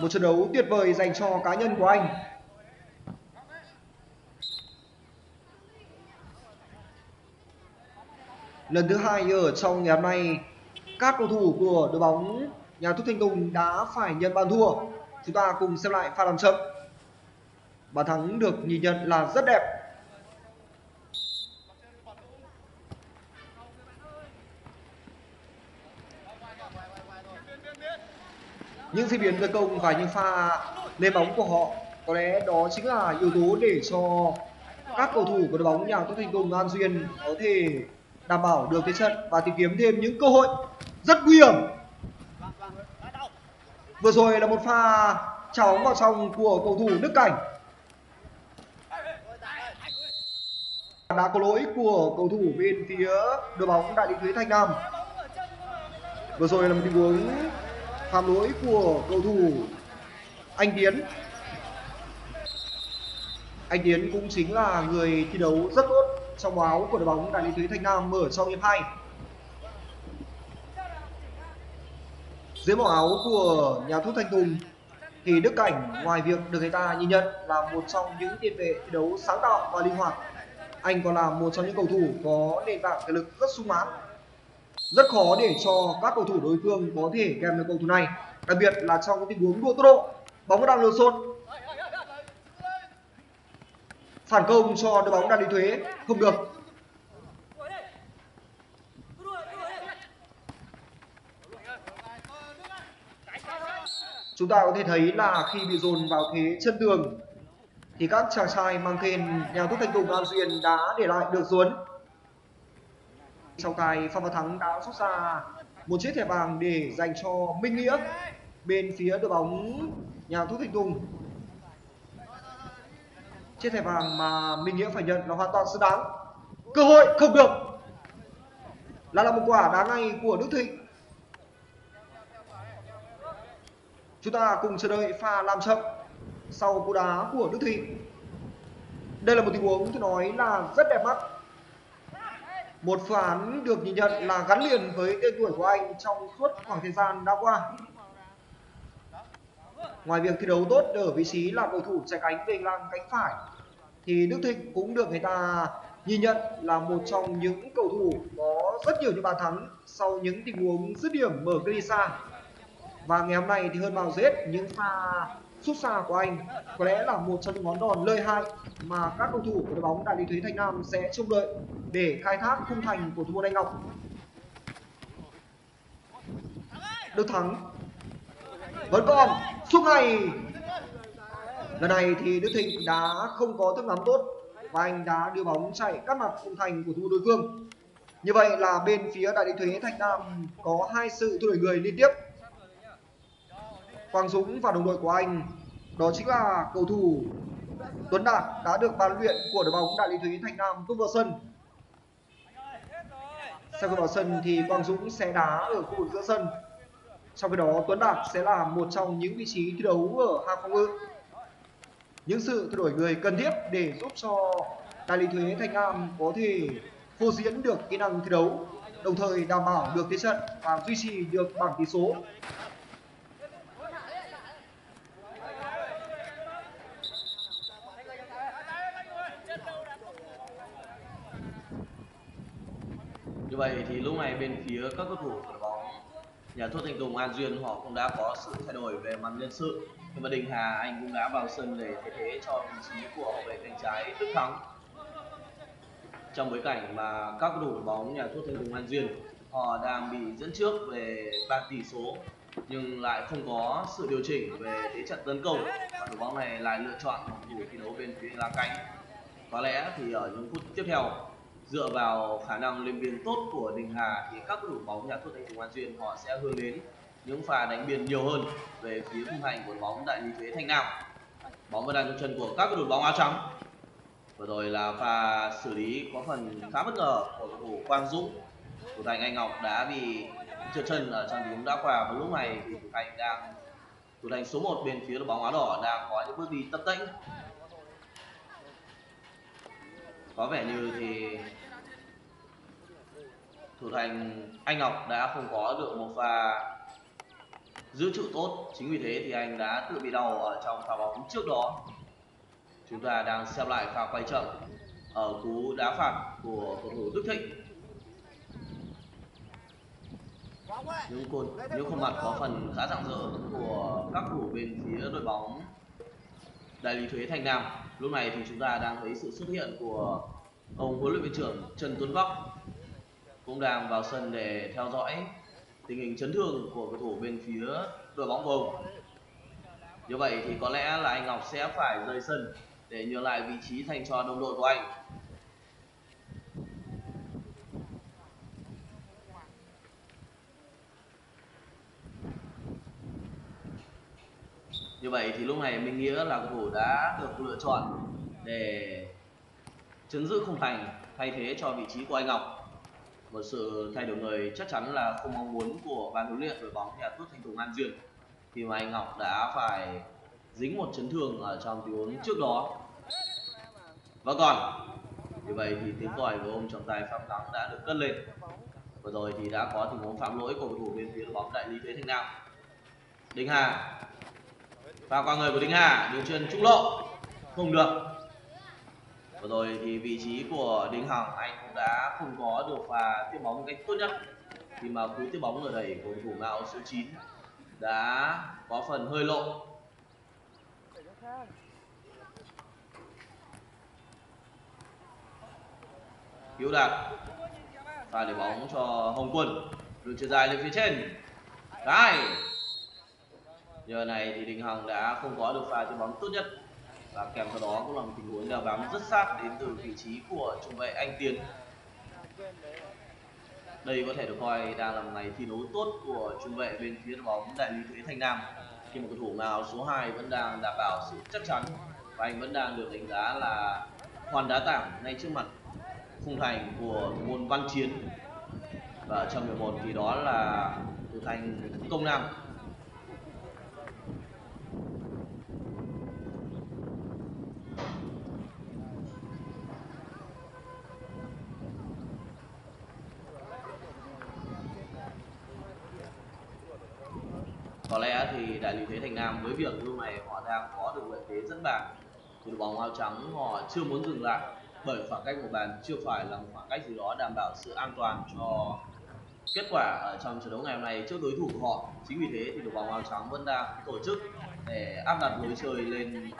Một trận đấu tuyệt vời dành cho cá nhân của anh. Lần thứ hai ở trong ngày hôm nay, các cầu thủ của đội bóng nhà thuốc Thanh Tùng đã phải nhận bàn thua. Chúng ta cùng xem lại pha làm chậm bàn thắng được nhìn nhận là rất đẹp những diễn biến tấn công và những pha lên bóng của họ có lẽ đó chính là yếu tố để cho các cầu thủ của đội bóng nhà tốt thành công an duyên có thể đảm bảo được thế trận và tìm kiếm thêm những cơ hội rất nguy hiểm. Vừa rồi là một pha chào bóng vào trong của cầu thủ đức cảnh. Đã có lỗi của cầu thủ bên phía đội bóng đại lý thuế thanh nam. Vừa rồi là một tình huống phạm lỗi của cầu thủ anh tiến. Anh tiến cũng chính là người thi đấu rất tốt trong áo của đội bóng đại lý thuế thanh nam mở trong hiệp hai. Dưới màu áo của nhà thuốc thanh tùng thì đức cảnh, ngoài việc được người ta nhìn nhận là một trong những tiền vệ thi đấu sáng tạo và linh hoạt, anh còn là một trong những cầu thủ có nền tảng thể lực rất sung mãn. Rất khó để cho các cầu thủ đối phương có thể kèm được cầu thủ này, đặc biệt là trong cái tình huống đua tốc độ. Bóng đang lừa xôn phản công cho đội bóng đang đi thuế. Không được. Chúng ta có thể thấy là khi bị dồn vào thế chân tường, thì các chàng trai mang tên nhà thuốc thanh tùng an duyên đã để lại được dấu sau tài phan văn thắng đã rút ra một chiếc thẻ vàng để dành cho minh nghĩa bên phía đội bóng nhà thuốc thanh tùng chiếc thẻ vàng mà minh nghĩa phải nhận là hoàn toàn xứng đáng cơ hội không được là là một quả đá ngay của đức thịnh chúng ta cùng chờ đợi pha làm chậm sau cú đá của Đức Thịnh. Đây là một tình huống tôi nói là rất đẹp mắt. Một phán được nhìn nhận là gắn liền với tên tuổi của anh trong suốt khoảng thời gian đã qua. Ngoài việc thi đấu tốt ở vị trí là cầu thủ chạy cánh về lăng cánh phải thì Đức Thịnh cũng được người ta nhìn nhận là một trong những cầu thủ có rất nhiều những bàn thắng sau những tình huống dứt điểm mở cây xa. Và ngày hôm nay thì hơn bao hết, những pha sút xa của anh có lẽ là một trong những món đòn lợi hại mà các cầu thủ của đội bóng đại lý thuế thanh nam sẽ trông đợi để khai thác khung thành của thủ môn anh ngọc được thắng vẫn còn sút này lần này thì Đức Thịnh đã không có thức nắm tốt và anh đã đưa bóng chạy cắt mặt khung thành của thủ đối phương. Như vậy là bên phía đại lý thuế Thanh Nam có hai sự thu đổi người liên tiếp. Quang Dũng và đồng đội của anh, đó chính là cầu thủ Tuấn Đạt đã được ban luyện của đội bóng đại lý thuế Thanh Nam bước vào sân. Sau khi vào sân thì Quang Dũng sẽ đá ở khu vực giữa sân. Trong khi đó, Tuấn Đạt sẽ là một trong những vị trí thi đấu ở hàng phòng ngự những sự thay đổi người cần thiết để giúp cho đại lý thuế Thanh Nam có thể phô diễn được kỹ năng thi đấu, đồng thời đảm bảo được thế trận và duy trì được bảng tỷ số. Như vậy thì lúc này bên phía các cầu thủ của đội bóng, nhà thuốc Thanh Tùng An Duyên, họ cũng đã có sự thay đổi về mặt nhân sự nhưng mà Đình Hà, anh cũng đã vào sân để thay thế cho vị trí của hậu vệ cánh trái Đức Thắng. Trong bối cảnh mà các cầu thủ đội bóng nhà thuốc Thanh Tùng An Duyên, họ đang bị dẫn trước về bảng tỷ số, nhưng lại không có sự điều chỉnh về thế trận tấn công. Và đội bóng này lại lựa chọn một thủ thi đấu bên phía lá cánh. Có lẽ thì ở những phút tiếp theo, dựa vào khả năng lên biên tốt của Đình Hà, thì các cầu thủ bóng nhà thuốc Thanh Tùng An Duyên họ sẽ hướng đến những pha đánh biên nhiều hơn về phía khung thành của bóng đại lý thuế Thanh Nam. Bóng vẫn đang trong chân của các đội bóng áo trắng. Vừa rồi là pha xử lý có phần khá bất ngờ của cầu thủ Quang Dũng. Thủ thành Anh Ngọc đã bị trượt chân ở trong tình huống đá quà và lúc này thì thủ thành đang, thủ thành số 1 bên phía đội bóng áo đỏ đang có những bước đi tập tễnh. Có vẻ như thì thủ thành anh Ngọc đã không có được một pha giữ trụ tốt, chính vì thế thì anh đã tự bị đau ở trong pha bóng trước đó. Chúng ta đang xem lại pha quay chậm ở cú đá phạt của cầu thủ Đức Thịnh. Những cột những khuôn mặt có phần khá rạng rỡ của các thủ bên phía đội bóng đại lý thuế Thành Nam. Lúc này thì chúng ta đang thấy sự xuất hiện của ông huấn luyện viên trưởng Trần Tuấn Bắc cũng đang vào sân để theo dõi tình hình chấn thương của cầu thủ bên phía đội bóng hồng như vậy thì có lẽ là anh Ngọc sẽ phải rời sân để nhường lại vị trí thành cho đồng đội của anh. Như vậy thì lúc này Minh Nghĩa là cầu thủ đã được lựa chọn để chấn giữ khung thành thay thế cho vị trí của anh Ngọc một sự thay đổi người chắc chắn là không mong muốn của ban huấn luyện đội bóng nhà thuốc Thanh Tùng An Duyên. Khi mà anh Ngọc đã phải dính một chấn thương ở trong tình huống trước đó. Và còn, như vậy thì tiếng còi của ông trọng tài Phạm Thắng đã được cất lên. Vừa rồi thì đã có tình huống phạm lỗi của cầu thủ bên phía đội bóng đại lý Thế Thanh Nam. Đinh Hà. Và qua người của Đinh Hà, đường truyền trung lộ. Không được vừa rồi thì vị trí của Đinh Hằng, anh cũng đã không có được pha tiếp bóng một cách tốt nhất. Khi mà cú tiếp bóng ở đây của cầu thủ mạo số 9 đã có phần hơi lộ. Hiếu Đạt pha để bóng cho Hồng Quân, đường chuyền dài lên phía trên. Cái giờ này thì Đình Hằng đã không có được pha chuyền bóng tốt nhất và kèm theo đó cũng là một tình huống đeo bám rất sát đến từ vị trí của trung vệ Anh Tiến. Đây có thể được coi đang là một ngày thi đấu tốt của trung vệ bên phía đội bóng đại lý thuế Thanh Nam. Khi một cầu thủ nào số 2 vẫn đang đảm bảo sự chắc chắn và anh vẫn đang được đánh giá là hoàn đá tảng ngay trước mặt khung thành của môn văn chiến. Và trong 11 thì đó là thủ thành công nam. Có lẽ thì đại lý thế thành nam với việc lúc này họ đang có được lợi thế dẫn bàn thì đội bóng áo trắng họ chưa muốn dừng lại, bởi khoảng cách một bàn chưa phải là một khoảng cách gì đó đảm bảo sự an toàn cho kết quả ở trong trận đấu ngày hôm nay trước đối thủ của họ. Chính vì thế thì đội bóng áo trắng vẫn đang tổ chức để áp đặt lối chơi lên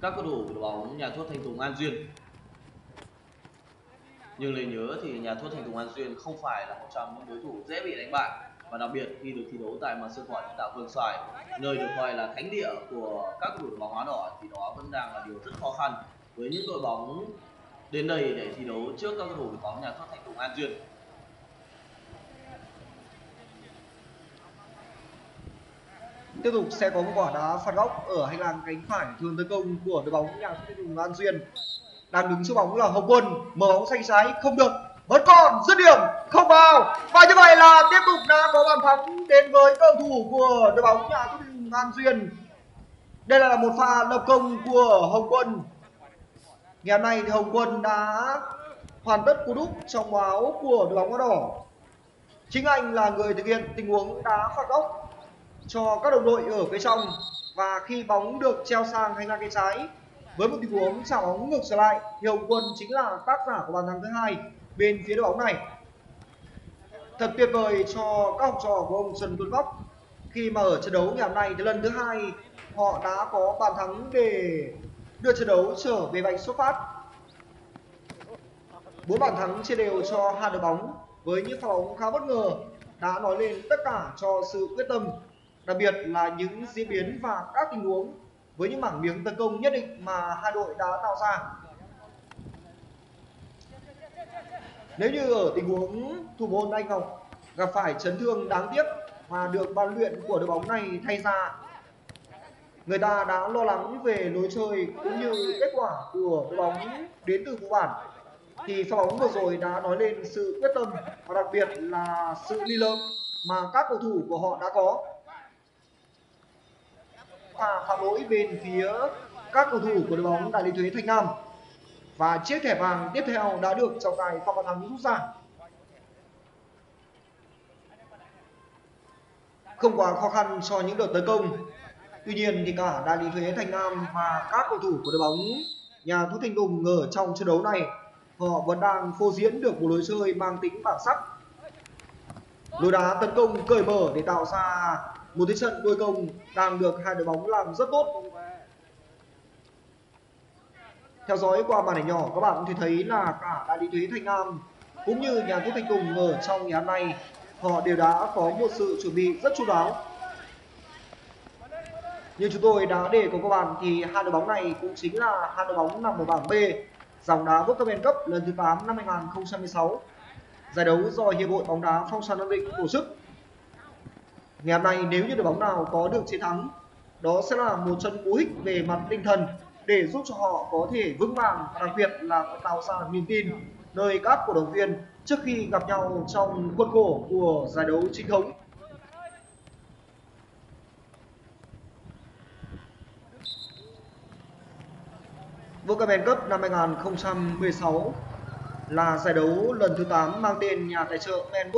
các cầu thủ của đội bóng nhà thuốc thanh tùng an duyên. Nhưng lời nhớ thì nhà thuốc thành tùng an duyên không phải là một trong những đối thủ dễ bị đánh bại và đặc biệt, khi được thi đấu tại mặt sân vận đảo Vương Xoài, nơi được coi là thánh địa của các đội bóng hóa đỏ, thì đó vẫn đang là điều rất khó khăn với những đội bóng đến đây để thi đấu trước các đội bóng nhà thoát thành công An Duyên. Tiếp tục sẽ có một quả đá phạt góc ở hành lang cánh phải thường tấn công của đội bóng nhà thoát thành công An Duyên. Đang đứng trước bóng là Hồng Quân, mở bóng xanh trái, không được vẫn còn dứt điểm, không vào. Và như vậy là tiếp tục đã có bàn thắng đến với cầu thủ của đội bóng nhà tuyển thành An Duyên. Đây là một pha lập công của Hồng Quân. Ngày hôm nay thì Hồng Quân đã hoàn tất cú đúc trong áo của đội bóng áo đỏ. Chính anh là người thực hiện tình huống đá phạt góc cho các đồng đội ở phía trong. Và khi bóng được treo sang hành lang cánh trái, với một tình huống chạm bóng ngược trở lại, thì Hồng Quân chính là tác giả của bàn thắng thứ hai bên phía đội bóng này. Thật tuyệt vời cho các học trò của ông Trần Tuấn Góc khi mà ở trận đấu ngày hôm nay, thì lần thứ hai họ đã có bàn thắng để đưa trận đấu trở về vạch xuất phát. Bốn bàn thắng chia đều cho hai đội bóng. Với những pha bóng khá bất ngờ, đã nói lên tất cả cho sự quyết tâm, đặc biệt là những diễn biến và các tình huống. Với những mảng miếng tấn công nhất định mà hai đội đã tạo ra nếu như ở tình huống thủ môn anh Ngọc gặp phải chấn thương đáng tiếc và được ban luyện của đội bóng này thay ra, người ta đã lo lắng về lối chơi cũng như kết quả của đội bóng đến từ vụ bản. Thì pha bóng vừa rồi đã nói lên sự quyết tâm và đặc biệt là sự ly lợm mà các cầu thủ của họ đã có. Và phạm lỗi bên phía các cầu thủ của đội bóng đại lý thuế Thanh Nam và chiếc thẻ vàng tiếp theo đã được trọng tài Phạm Văn Thắng rút ra. Không quá khó khăn cho những đợt tấn công. Tuy nhiên thì cả đại lý thuế, thành Nam và các cầu thủ của đội bóng, nhà thuốc Thanh Tùng ở trong trận đấu này, họ vẫn đang phô diễn được một lối chơi mang tính bản sắc. Lối đá tấn công cởi mở để tạo ra một thế trận đôi công đang được hai đội bóng làm rất tốt theo dõi qua màn ảnh nhỏ, các bạn cũng thấy là cả đại lý thuế thanh nam cũng như nhà thuốc thanh tùng ở trong ngày hôm nay, họ đều đã có một sự chuẩn bị rất chu đáo. Như chúng tôi đã để cùng các bạn thì hai đội bóng này cũng chính là hai đội bóng nằm ở bảng B, dòng đá World Cup lần thứ 8 năm 2016 giải đấu do hiệp hội bóng đá phong trào nam định tổ chức. Ngày hôm nay, nếu như đội bóng nào có được chiến thắng, đó sẽ là một trận cú hích về mặt tinh thần để giúp cho họ có thể vững vàng và đặc biệt là tạo ra niềm tin nơi các cổ động viên trước khi gặp nhau trong khuôn khổ của giải đấu chính thống. Volkswagen Cup năm 2016 là giải đấu lần thứ 8 mang tên nhà tài trợ Men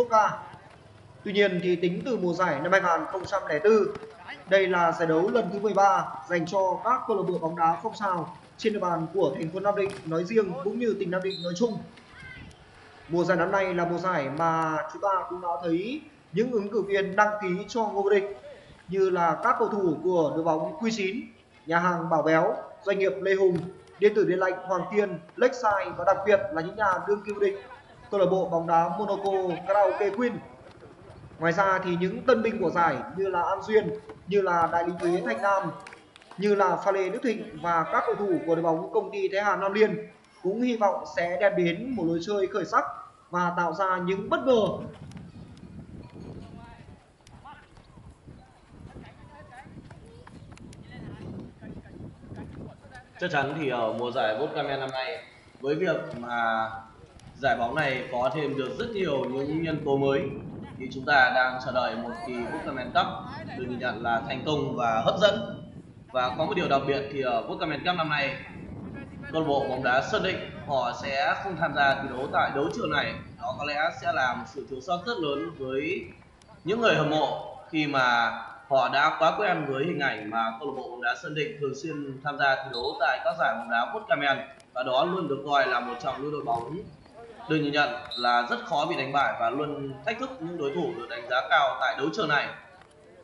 Tuy nhiên thì tính từ mùa giải năm 2004, đây là giải đấu lần thứ 13 dành cho các câu lạc bộ bóng đá phong trào trên địa bàn của thành phố Nam Định nói riêng cũng như tỉnh Nam Định nói chung. Mùa giải năm nay là mùa giải mà chúng ta cũng đã thấy những ứng cử viên đăng ký cho ngôi địch như là các cầu thủ của đội bóng Q9, nhà hàng Bảo Béo, doanh nghiệp Lê Hùng, điện tử Điện lạnh Hoàng Tiên, Lakeside và đặc biệt là những nhà đương kim vô địch câu lạc bộ bóng đá Monaco Karaoke Queen. Ngoài ra thì những tân binh của giải như là An Duyên, như là Đại lý thuế Thanh Nam, như là Pha Lê Đức Thịnh và các cầu thủ của đội bóng công ty Thái Hà Nam Liên cũng hy vọng sẽ đem đến một lối chơi khởi sắc và tạo ra những bất ngờ. Chắc chắn thì ở mùa giải Vodkamen năm nay với việc mà giải bóng này có thêm được rất nhiều những nhân tố mới thì chúng ta đang chờ đợi một kỳ Vodkamen Cup được nhìn nhận là thành công và hấp dẫn. Và có một điều đặc biệt thì ở Vodkamen Cup năm nay, câu lạc bộ bóng đá Sơn Định họ sẽ không tham gia thi đấu tại đấu trường này. Đó có lẽ sẽ là một sự thiếu sót rất lớn với những người hâm mộ khi mà họ đã quá quen với hình ảnh mà câu lạc bộ bóng đá Sơn Định thường xuyên tham gia thi đấu tại các giải bóng đá Vodkamen và đó luôn được coi là một trong những đội bóng được nhìn nhận là rất khó bị đánh bại và luôn thách thức những đối thủ được đánh giá cao tại đấu trường này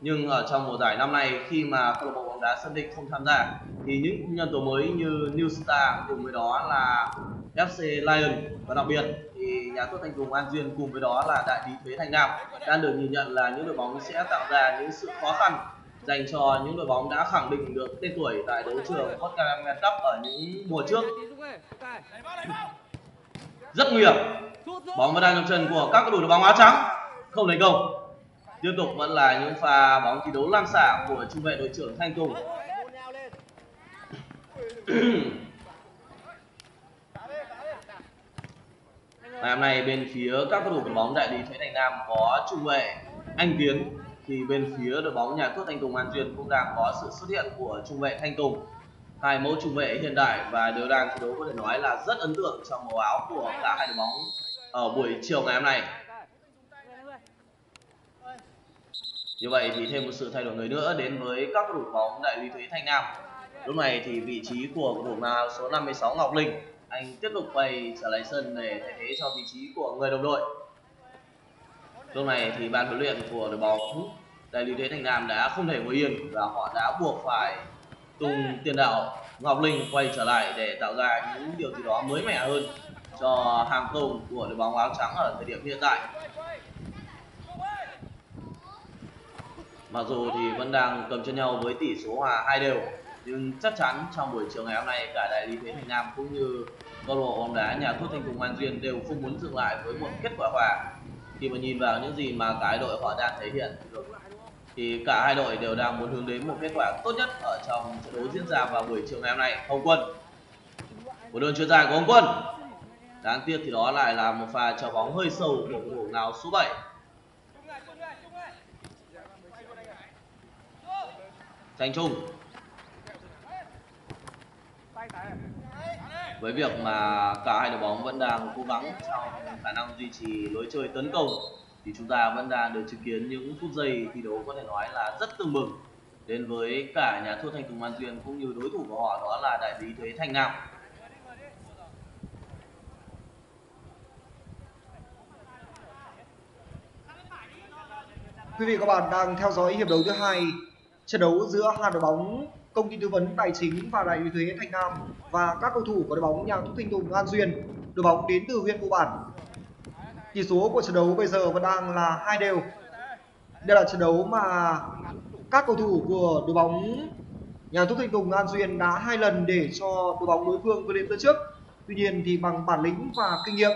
nhưng ở trong mùa giải năm nay, khi mà câu lạc bộ bóng đá Sơn Định không tham gia, thì những nhân tố mới như New Star cùng với đó là FC Lion và đặc biệt thì nhà thuốc Thanh Tùng An Duyên cùng với đó là đại lý Thuế Thành Nam, đang được nhìn nhận là những đội bóng sẽ tạo ra những sự khó khăn dành cho những đội bóng đã khẳng định được tên tuổi tại đấu trường Vodka Cup ở những mùa trước. Rất nguy hiểm. Bóng vẫn đang trong chân của các cầu thủ đội bóng áo trắng. Không thành công. Tiếp tục vẫn là những pha bóng thi đấu lan xả của trung vệ đội trưởng Thanh Tùng. Ngày hôm nay bên phía các cầu thủ đội bóng đại lý Thế Thành Nam có trung vệ Anh Tiến, thì bên phía đội bóng nhà thuốc Thanh Tùng An Duyên cũng đang có sự xuất hiện của trung vệ Thanh Tùng hai mẫu trung vệ hiện đại và đều đang thi đấu có thể nói là rất ấn tượng trong màu áo của cả hai đội bóng ở buổi chiều ngày hôm nay. Như vậy thì thêm một sự thay đổi người nữa đến với các cầu thủ bóng đại lý thuế Thanh Nam. Lúc này thì vị trí của cầu thủ số 56 Ngọc Linh. Anh tiếp tục quay trở lại sân để thay thế cho vị trí của người đồng đội. Lúc này thì ban huấn luyện của đội bóng đại lý thuế thành nam đã không thể ngồi yên và họ đã buộc phải tung tiền đạo ngọc linh quay trở lại để tạo ra những điều gì đó mới mẻ hơn cho hàng công của đội bóng áo trắng ở thời điểm hiện tại. Mặc dù thì vẫn đang cầm chân nhau với tỷ số hòa hai đều, nhưng chắc chắn trong buổi chiều ngày hôm nay cả đại lý thế thành nam cũng như câu lạc bộ bóng đá nhà thuốc thanh cùng an duyên đều không muốn dừng lại với một kết quả hòa. Khi mà nhìn vào những gì mà cái đội họ đang thể hiện được thì cả hai đội đều đang muốn hướng đến một kết quả tốt nhất ở trong trận đấu diễn ra vào buổi chiều ngày hôm nay. Hồng quân, một đơn chuyên dài của hồng quân. Đáng tiếc thì đó lại là một pha cho bóng hơi sâu của cầu thủ nào số 7 Thành Trung. Với việc mà cả hai đội bóng vẫn đang cố gắng trong khả năng duy trì lối chơi tấn công thì chúng ta vẫn đang được chứng kiến những phút giây thi đấu có thể nói là rất tương bừng đến với cả nhà thua Thanh Tùng An Duyên cũng như đối thủ của họ đó là đại lý thuế Thanh Nam. Quý vị các bạn đang theo dõi hiệp đấu thứ hai trận đấu giữa hai đội bóng công ty tư vấn tài chính và đại lý thuế Thanh Nam và các cầu thủ của đội bóng nhà thuốc Thanh Tùng An Duyên, đội bóng đến từ huyện Vũ Bản. Tỷ số của trận đấu bây giờ vẫn đang là hai đều. Đây là trận đấu mà các cầu thủ của đội bóng nhà thuốc Thanh Tùng An Duyên đã hai lần để cho đội bóng đối phương vươn lên tới trước. Tuy nhiên thì bằng bản lĩnh và kinh nghiệm,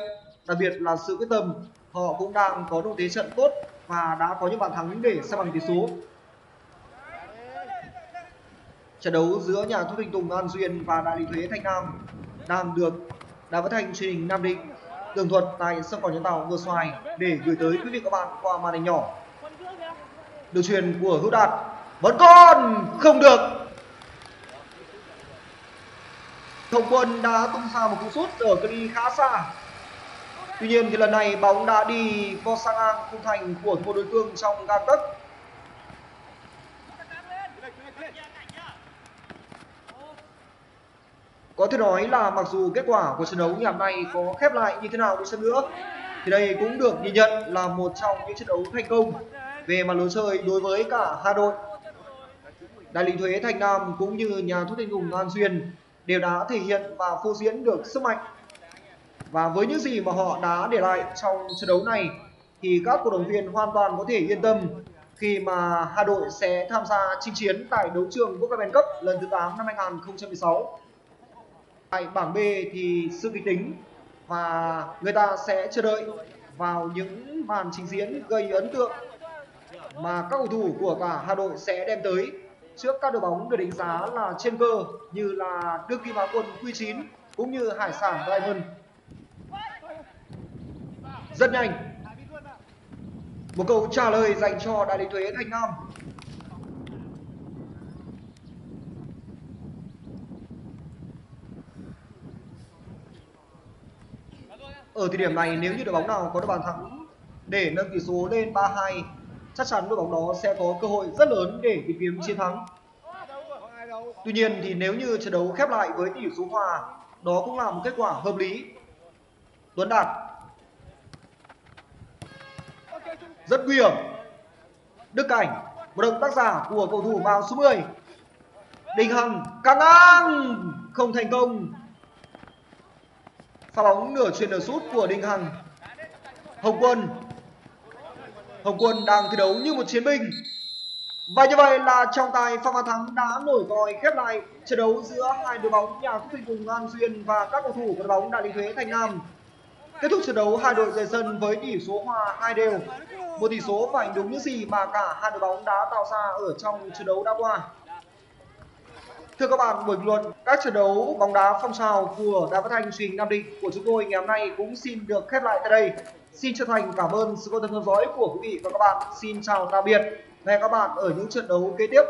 đặc biệt là sự quyết tâm, họ cũng đang có độ thế trận tốt và đã có những bàn thắng để san bằng tỷ số. Trận đấu giữa nhà thuốc Thanh Tùng An Duyên và đại lý thuế Thanh Nam đang được đài phát thanh truyền hình Nam Định tường thuật, tại sân cỏ nhân tạo vừa xoài để gửi tới quý vị các bạn qua màn hình nhỏ. Đường truyền của Hữu Đạt vẫn còn không được. Hồng Quân đã tung ra một cú sút ở cự ly khá xa. Tuy nhiên thì lần này bóng đã đi vào sang ngang khung thành của một đối phương trong gang tấc Có thể nói là mặc dù kết quả của trận đấu ngày hôm nay có khép lại như thế nào đi chăng nữa, thì đây cũng được nhìn nhận là một trong những trận đấu thành công về mặt lối chơi đối với cả hai đội. Đại lý thuế, Thành Nam cũng như nhà thuốc thanh hùng An Duyên đều đã thể hiện và phô diễn được sức mạnh. Và với những gì mà họ đã để lại trong trận đấu này, thì các cổ động viên hoàn toàn có thể yên tâm khi mà hai đội sẽ tham gia chinh chiến tại đấu trường World Cup lần thứ 8 năm 2016 tại bảng B thì sự kịch tính và người ta sẽ chờ đợi vào những màn trình diễn gây ấn tượng mà các cầu thủ của cả Hà Nội sẽ đem tới trước các đội bóng được đánh giá là trên cơ như là đức kim á quân Q9 cũng như Hải sản Diamond. Rất nhanh. Một câu trả lời dành cho đại lý thuế Thanh Nam. Ở thời điểm này, nếu như đội bóng nào có được bàn thắng để nâng tỷ số lên 3-2 chắc chắn đội bóng đó sẽ có cơ hội rất lớn để tìm kiếm chiến thắng. Tuy nhiên thì nếu như trận đấu khép lại với tỷ số hòa, đó cũng là một kết quả hợp lý. Tuấn Đạt. Rất nguy hiểm. Đức Cảnh, một động tác giả của cầu thủ vào số 10 Đình Hằng căng ngang, không thành công pha bóng nửa chuyền nửa sút của đinh Hằng Hồng Quân Hồng Quân đang thi đấu như một chiến binh và như vậy là trọng tài Phan Văn Thắng đã nổi còi khép lại trận đấu giữa hai đội bóng nhà quốc tịch vùng An Duyên và các cầu thủ của đội bóng Đại Lý Thuế Thành Nam. Kết thúc trận đấu, hai đội rời sân với tỷ số hòa hai đều. Một tỷ số phản đúng những gì mà cả hai đội bóng đã tạo ra ở trong trận đấu đã qua. Thưa các bạn, buổi luận các trận đấu bóng đá phong trào của Đài Phát thanh truyền Nam Định của chúng tôi ngày hôm nay cũng xin được khép lại tại đây. Xin chân thành cảm ơn sự quan tâm theo dõi của quý vị và các bạn. Xin chào tạm biệt. Hẹn các bạn ở những trận đấu kế tiếp